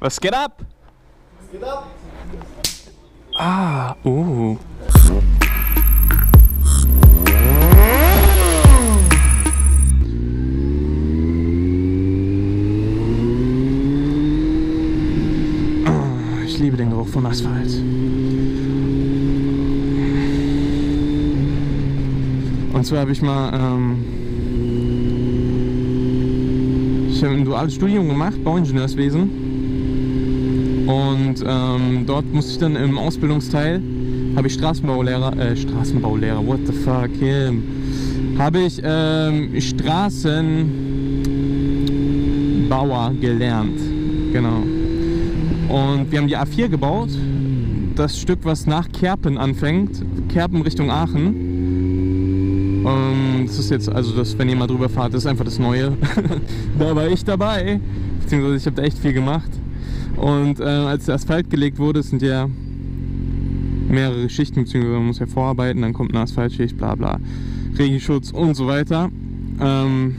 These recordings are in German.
Was geht ab? Was geht ab? Ah, uh. Ah, Ich liebe den Geruch von Asphalt. Und zwar habe ich mal ähm, ich habe ein duales Studium gemacht, Bauingenieurswesen. Und ähm, dort musste ich dann im Ausbildungsteil, habe ich Straßenbaulehrer, äh, Straßenbaulehrer, what the fuck, him, habe ich ähm, Straßenbauer gelernt, genau. Und wir haben die A4 gebaut, das Stück, was nach Kerpen anfängt, Kerpen Richtung Aachen. Ähm, das ist jetzt, also das, wenn ihr mal drüber fahrt, ist einfach das Neue. da war ich dabei, beziehungsweise ich habe da echt viel gemacht. Und äh, als der Asphalt gelegt wurde, es sind ja mehrere Schichten, beziehungsweise man muss ja vorarbeiten, dann kommt eine Asphaltschicht, bla bla, Regenschutz und so weiter. Ähm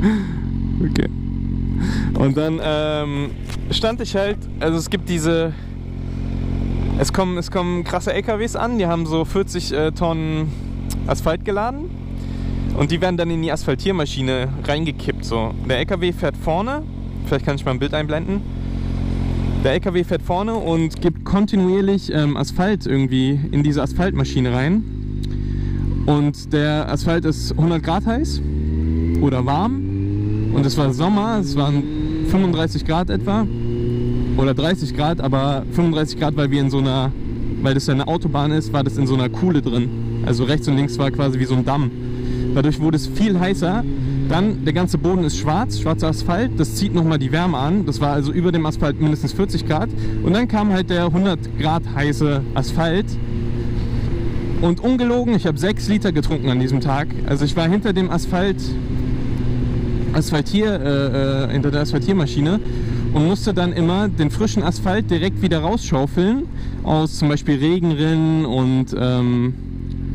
okay. Und dann ähm, stand ich halt, also es gibt diese, es kommen, es kommen krasse LKWs an, die haben so 40 äh, Tonnen Asphalt geladen und die werden dann in die Asphaltiermaschine reingekippt. So. Der LKW fährt vorne, vielleicht kann ich mal ein Bild einblenden. Der LKW fährt vorne und gibt kontinuierlich ähm, Asphalt irgendwie in diese Asphaltmaschine rein. Und der Asphalt ist 100 Grad heiß oder warm. Und es war Sommer, es waren 35 Grad etwa oder 30 Grad, aber 35 Grad, weil wir in so einer, weil das ja eine Autobahn ist, war das in so einer Kuhle drin. Also rechts und links war quasi wie so ein Damm. Dadurch wurde es viel heißer. Dann der ganze Boden ist schwarz, schwarzer Asphalt. Das zieht nochmal die Wärme an. Das war also über dem Asphalt mindestens 40 Grad. Und dann kam halt der 100 Grad heiße Asphalt. Und ungelogen, ich habe 6 Liter getrunken an diesem Tag. Also ich war hinter dem Asphalt, Asphaltier, äh, äh, hinter der Asphaltiermaschine und musste dann immer den frischen Asphalt direkt wieder rausschaufeln aus zum Beispiel Regenrinnen und ähm,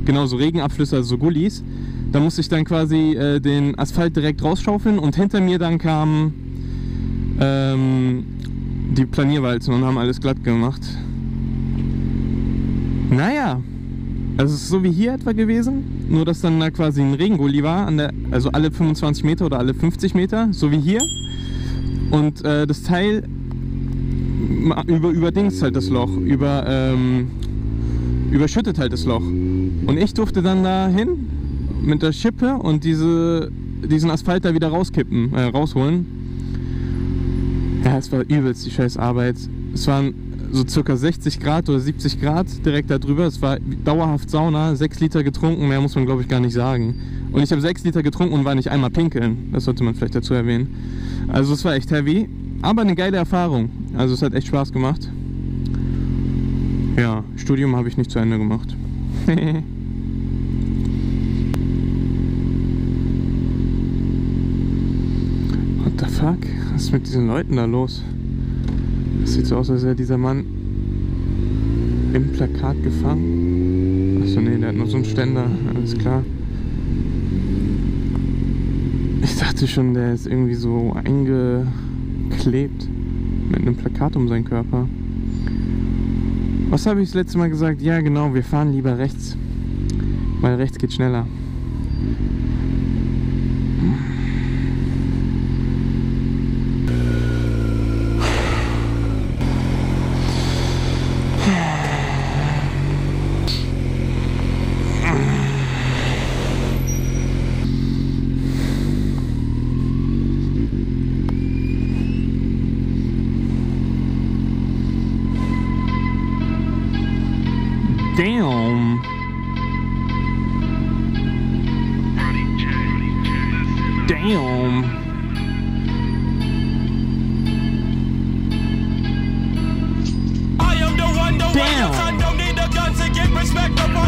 genauso Regenabflüsse, also so Gullis. Da musste ich dann quasi äh, den Asphalt direkt rausschaufeln und hinter mir dann kamen ähm, die Planierwalzen und haben alles glatt gemacht. Naja, also es ist so wie hier etwa gewesen, nur dass dann da quasi ein Regengully war, der, also alle 25 Meter oder alle 50 Meter, so wie hier. Und äh, das Teil über, überdings halt das Loch, über, ähm, überschüttet halt das Loch. Und ich durfte dann da hin mit der Schippe und diese, diesen Asphalt da wieder rauskippen, äh, rausholen. Ja, es war übelst die scheiß Arbeit. Es waren so circa 60 Grad oder 70 Grad direkt da drüber. Es war dauerhaft Sauna, 6 Liter getrunken, mehr muss man glaube ich gar nicht sagen. Und ich habe 6 Liter getrunken und war nicht einmal pinkeln. Das sollte man vielleicht dazu erwähnen. Also es war echt heavy, aber eine geile Erfahrung. Also es hat echt Spaß gemacht. Ja, Studium habe ich nicht zu Ende gemacht. What the fuck? Was ist mit diesen Leuten da los? Das sieht so aus, als wäre dieser Mann im Plakat gefangen. Achso, nee, der hat nur so einen Ständer, alles klar. Ich dachte schon, der ist irgendwie so eingeklebt mit einem Plakat um seinen Körper. Was habe ich das letzte Mal gesagt? Ja, genau, wir fahren lieber rechts. Weil rechts geht schneller.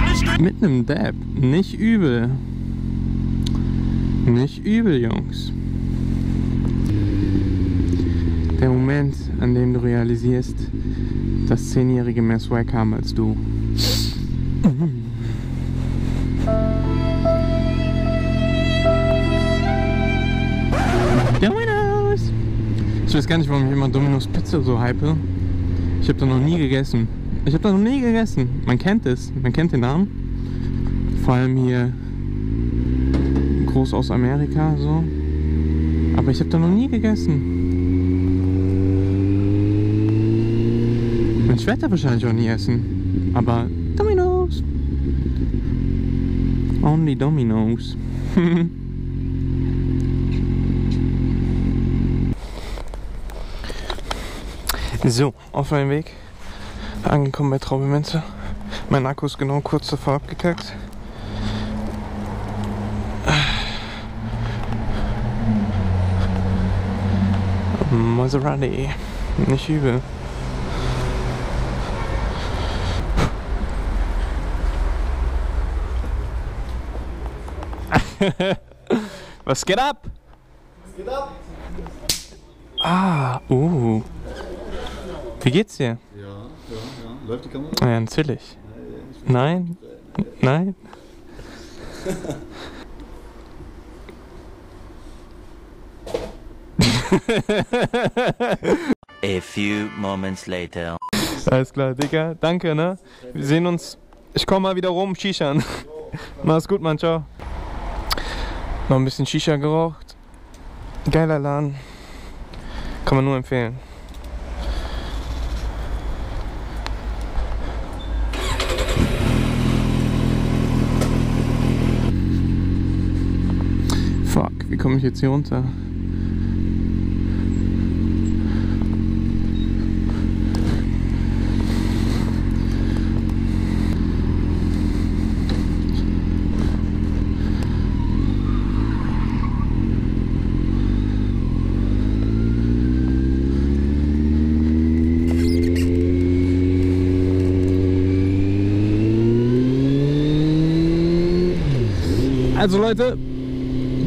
The street. Mit einem Dab. Nicht übel. Nicht übel, Jungs. Der Moment, an dem du realisierst, dass Zehnjährige mehr Swag haben als du. Domino's! Ich weiß gar nicht, warum ich immer Domino's Pizza so hype. Ich habe da noch nie gegessen. Ich habe da noch nie gegessen. Man kennt es. Man kennt den Namen. Vor allem hier groß aus Amerika so. Aber ich habe da noch nie gegessen. Ich werde da wahrscheinlich auch nie essen. Aber Only Domino's. so, auf meinem Weg. Angekommen bei Traubemenze. Mein Akku ist genau kurz davor abgekackt. Maserati. Nicht übel. Was geht ab? Was geht ab? Ah, uh. Wie geht's dir? Ja, ja, ja. Läuft die Kamera? Ah Ja, natürlich. Nein? Nein? A few moments later. Alles klar, Digga. Danke, ne? Wir sehen uns. Ich komme mal wieder rum, Shishan. Mach's gut, Mann. Ciao. Noch ein bisschen Shisha geraucht. Geiler Laden. Kann man nur empfehlen. Fuck, wie komme ich jetzt hier runter? Also Leute,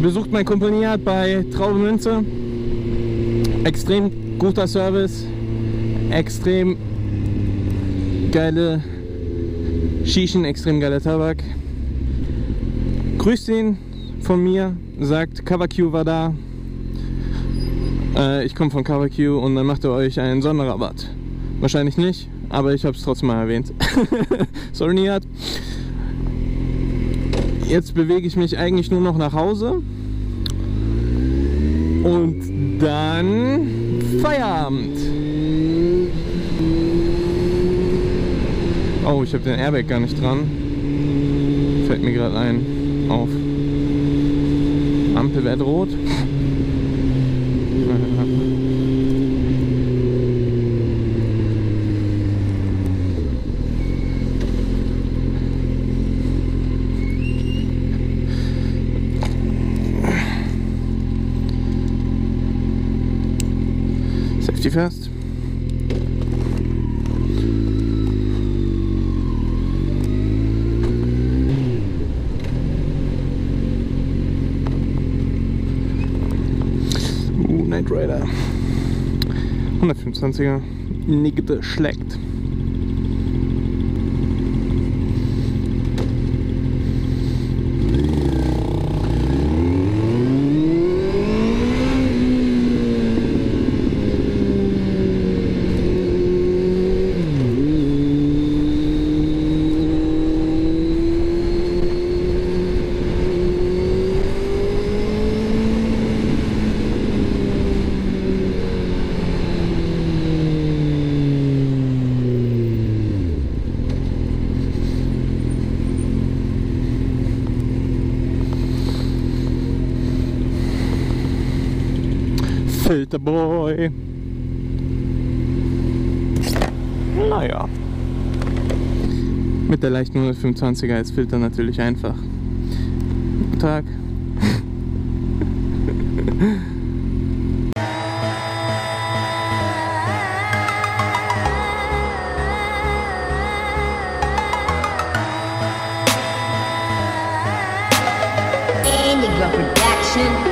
besucht mein Kumpel Nihat bei Traube Münze. Extrem guter Service, extrem geile Shishen, extrem geiler Tabak. Grüßt ihn von mir, sagt CoverQ war da. Äh, ich komme von CoverQ und dann macht er euch einen Sonderrabatt. Wahrscheinlich nicht, aber ich habe es trotzdem mal erwähnt. Sorry Nihat. Jetzt bewege ich mich eigentlich nur noch nach Hause. Und dann Feierabend. Oh, ich habe den Airbag gar nicht dran. Fällt mir gerade ein. Auf. Ampel wird rot. Safety first. Uh, Knight Rider. 125er. Nicht schlägt. Filterboy. Naja. Mit der leichten 125er als Filter natürlich einfach. Guten Tag. Enigma Production.